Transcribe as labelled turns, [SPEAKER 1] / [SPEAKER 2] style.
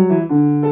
[SPEAKER 1] Música